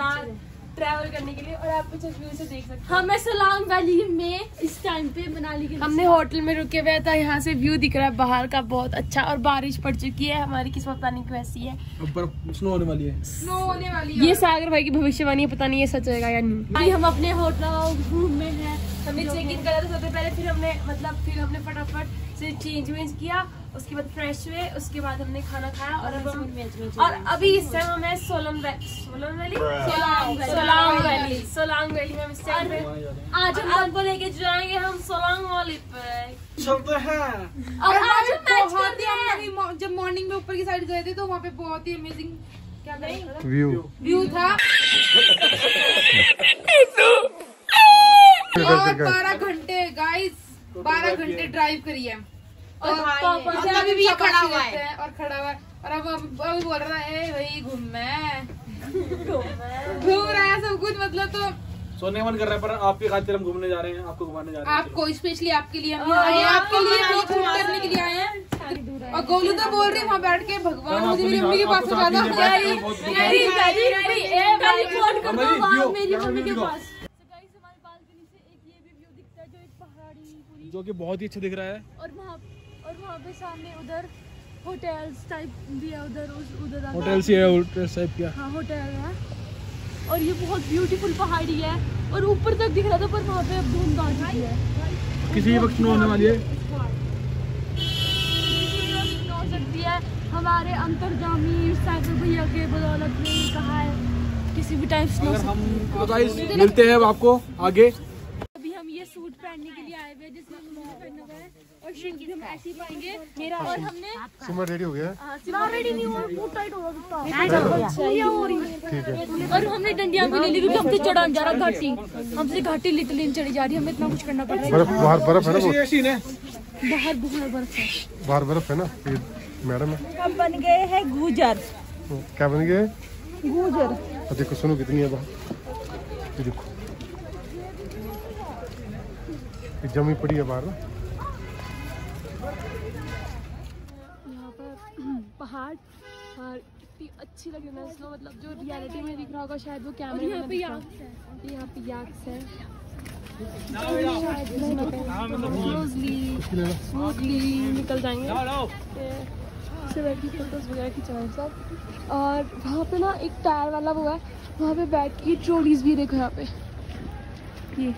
एक ट्रैवल करने के लिए और आप कुछ व्यू से देख सकते हैं हाँ। मैं सोलांग वैली में इस टाइम पे मनाली के हमने होटल में रुके हुए था यहाँ से व्यू दिख रहा है बाहर का बहुत अच्छा और बारिश पड़ चुकी है हमारी किस्मत पता नहीं कैसी है। ऊपर स्नो होने वाली है। स्नो होने वाली है। ये सागर भाई की भविष्यवाणी है पता नहीं ये सच होगा या नहीं। अभी हम अपने होटल रूम में हैं हमने चेक इन करा था सबसे पहले फिर हमने मतलब फिर हमने फटाफट से चेंज वेंज किया। उसके बाद फ्रेश हुए उसके बाद हमने खाना खाया और अब हम और अभी इस टाइम हम है Solan valley Solan valley Solang valley. Solang valley में हम इस टाइम आज हम आपको लेके जाएँगे हम सोलांग वैली पे। चलते हैं। और आज हम मैच बहुत ही हम जब मॉर्निंग में ऊपर की साइड गए थे तो वहाँ पे बहुत ही अमेजिंग क्या व्यू व्यू था? और बारह घंटे गाइस बारह घंटे ड्राइव करी है। और पापा से अभी भी खड़ा हुआ है और खड़ा हुआ है और अब अब अभी बोल रहा है "ए भाई घूम मैं घूम रहा है सब कुछ मतलब तो सोने मन कर रहा है पर आपके खातिर हम घूमने जा रहे हैं आपको घुमाने जा रहे हैं आपको स्पेशली आपके लिए हम आए हैं आपके लिए शूट करने के लिए आए हैं और गोलू तो बोल रही वहाँ बैठ के भगवान मुझे मेरी मम्मी के पास साथ में है दुख मेरी है। मेरी फ़ोन कर दो मेरी मम्मी के पास हमारी बालकनी से एक ये भी व्यू दिखता है जो एक पहाड़ी जो कि बहुत ही अच्छा दिख रहा है और वहाँ और वहाँ पे सामने उधर होटल्स टाइप भी है उधर उधर आगे। होटल से है होटल टाइप क्या? हाँ होटल है। और ये बहुत ब्यूटीफुल पहाड़ी है और ऊपर तक दिख रहा था पर वहाँ पे अब आ चुकी है। किसी वक्त होने वाली है। हो सकती है। हमारे अंतर्गामी साइकिल भैया के बदौलत ने कहा है किसी भी टाइम हम तो मिलते हैं आपको आगे। हम ये सूट पहनने के लिए आए हुए हैं जिसमें हमने पहना हुआ है और श्रिंकी हम ऐसे ही पाएँगे। मेरा और हमने सुमन रेडी हो गया? हाँ, रेडी नहीं हुआ बहुत टाइट हो रहा पूरी हो रही है और हमने डंडियाँ भी ले ली क्योंकि हमसे चढ़ा जा रहा घाटी। हमसे घाटी लिटलिन चढ़ी जा रही है हमें इतना कुछ करना पड़ रहा बर्फ़ बाहर बर्फ़ है ना ये है है बाहर बहुत बर्फ़ है। बाहर बर्फ़ है ना? ये मैडम है। हम बन गए हैं गुजर। क्या बन गए? गुजर। देखो सुनो कितनी है बाहर। देखो ये जमी पड़ी है बाहर ना। यहाँ पर पहाड़ और कितनी अच्छी लग रही है स्नो मतलब जो रियलिटी में दिख रहा होगा शायद वो कैमरे में दिख रहा है। यहाँ पे याक्स है। निकल जाएँगे। से बैठ के फ़ोटोज़ वगैरह खिंचाएँ सब। और वहाँ पे ना एक टायर वाला वो है वहाँ पे बैठ के ट्रोलीज भी देखो यहाँ पे। ये।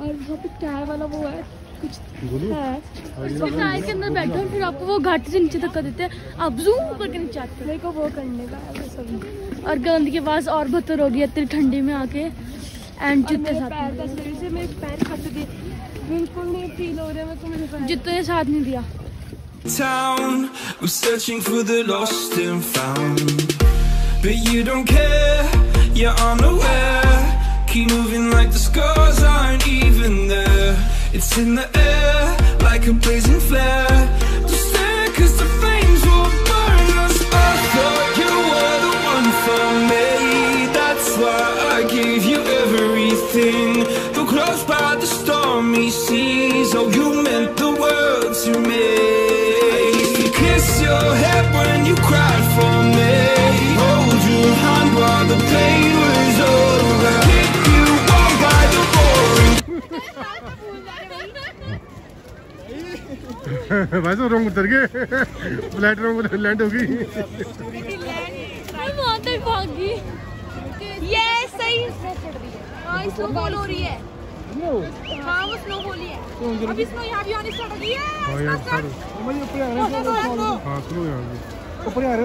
और वहाँ पे टायर वाला वो है कुछ है। उसको टायर के अंदर बैठो और फिर आपको वो घाटी से नीचे धक्का देते हैं। आप जूम करके नीचे आते मेरे को वो करने का है भी और गंद के पास और बदतर हो गई है इतनी ठंडी में आके। एंड जितने साथ पैर का शरीर से मेरे पैर फट गए बिल्कुल नहीं फील हो रहा मेरे को मेरे जितने साथ नहीं दिया। Town. I'm searching for the lost and found. But you don't care, you're unaware. Keep moving like the scars aren't even there. It's in the air, like a blazing flare. Don't stare, भाई साहब रंग उतर गए। Flat रंग land हो गई। मैं वहाँ तक भाग। गई ये सही। हाँ स्नो बॉल हो रही है। हाँ वो स्नो बॉल ही है। अभी स्नो यहाँ भी आने स्टार्ट हो गई है हाँ यार सुनो यार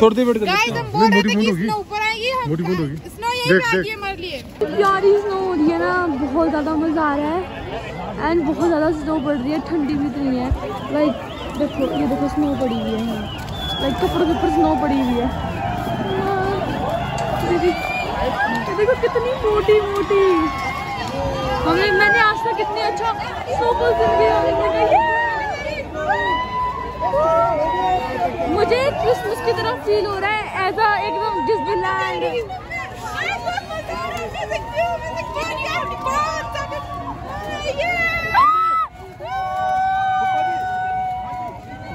थोड़ी देर रहे थे मोटी कि होगी। स्नो ऊपर आएगी मोटी बूंद होगी। स्नो यही पे आती देख। हमारे लिए। प्यारी स्नो हो रही है ना बहुत ज़्यादा मज़ा आ रहा है। एंड बहुत ज़्यादा स्नो पड़ रही है ठंडी भी इतनी है। लाइक देखो ये देखो स्नो पड़ी हुई है। लाइक कपड़ों के ऊपर स्नो पड़ी हुई है। ये देख- ये देखो कितनी मोटी मोटी। हमें मैंने आज तक कितनी अच्छा स्नोफॉल ज़िंदगी मुझे क्रिसमस की तरह फील हो रहा है ऐसा एकदम डिज्नीलैंड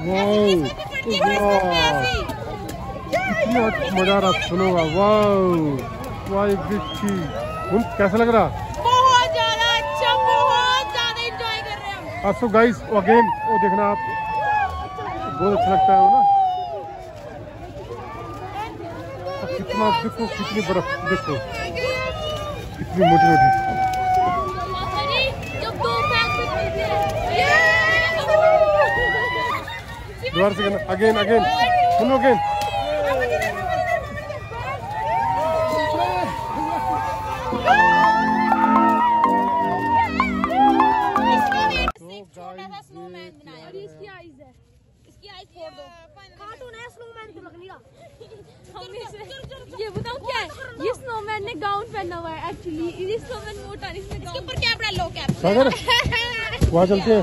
वाओ कितनी मज़ा आ रहा सुनो वाह वाह बिच्छी हम कैसा लग रहा? बहुत ज़्यादा अच्छा बहुत ज़्यादा एंजॉय कर रहे हैं हम। गाइस अगेन वो देखना आप। बहुत अच्छा लगता है वो ना। कितना देखो कितनी बर्फ़ देखो। कितनी मोटी मोटी जब दो फ़ैन दोबारा से करना। अगेन अगेन सुनो अगेन इसकी आईज है इसकी फोड़ दो। कार्टून है स्नोमैन तो लग नहीं रहा ये बताओ क्या है? ये स्नोमैन ने गाउन पहना हुआ है एक्चुअली ये स्नोमैन मोटा इसमें इसके ऊपर कैप डाल लो कैप सागर वहाँ चलते हैं।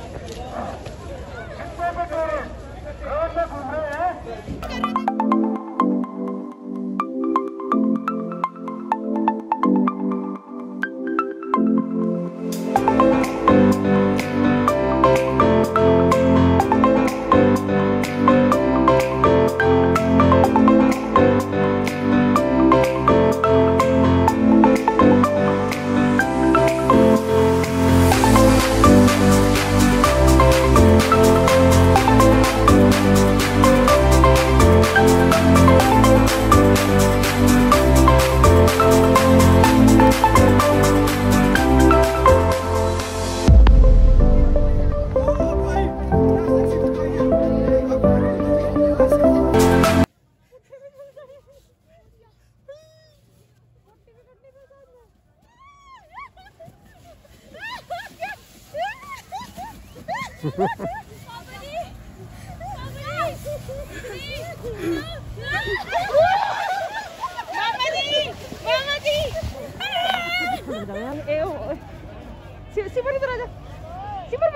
जा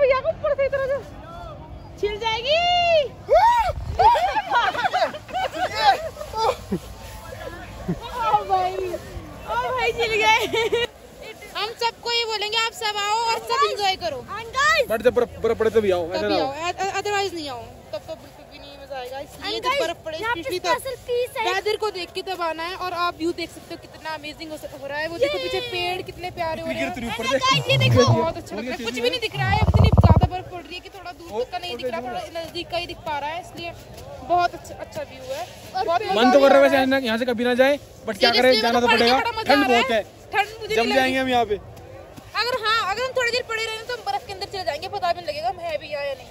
भैया को ऊपर जाएगी भाई छिल गए। सबको ये बोलेंगे आप सब आओ और सब एंजॉय करो। बट जब बर्फ़ बर्फ़ पड़े तभी आओ तभी आओ अदरवाइज़ नहीं आओ। तब तो बिल्कुल भी नहीं मज़ा आएगा इसलिए जब बर्फ़ पड़े स्पेशली तब वेदर को देख के तब आना है और आप व्यू देख सकते हो कितना अमेजिंग हो हो रहा है। वो देखो पीछे पेड़ कितने प्यारे हो रहे हैं। बहुत अच्छा लग रहा है। कुछ भी नहीं दिख रहा है इतनी ज़्यादा बर्फ़ पड़ रही है कि थोड़ा दूर तक का नहीं दिख रहा थोड़ा नज़दीक का ही दिख पा रहा है इसलिए बहुत अच्छा अच्छा व्यू है। मन तो कर रहा है यहाँ- यहाँ से कभी ना जाए बट क्या करें जाना तो पड़ेगा। ठंड बहुत है। ठंड नहीं जाएँगे हम यहाँ पे। अगर हम थोड़ी देर पड़े रहे तो हम बर्फ़ के अंदर चले जाएँगे पता भी नहीं लगेगा हम है भी यहाँ या नहीं।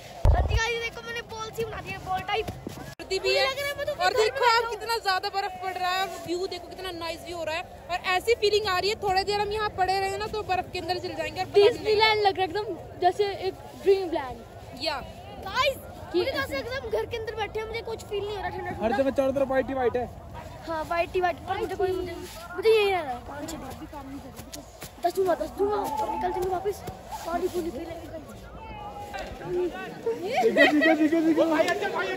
देखो मैंने बॉल सी बना दी है बॉल टाइप सर्दी भी है। और देखो आप कितना ज़्यादा बर्फ़ पड़ रहा है और व्यू देखो कितना नाइस व्यू हो रहा है। और ऐसी फीलिंग आ रही है थोड़ी देर हम यहाँ पड़े रहे ना तो बर्फ़ के अंदर चले जाएँगे डिज्नीलैंड लग रहा है एकदम जैसे एक ड्रीम लैंड या गाइस मुझे जैसे एकदम घर के अंदर बैठे हैं मुझे कुछ फील नहीं हो रहा ठंडा हर जगह चारों तरफ़ वाइट ही वाइट है। हाँ वाइट ही वाइट पर मुझे कोई मुझे मुझे यही रहना है दूँगा दस दूँगा और निकल जाएँगे वापस पानी पूरी पी लेंगे भाई अच्छा भाई है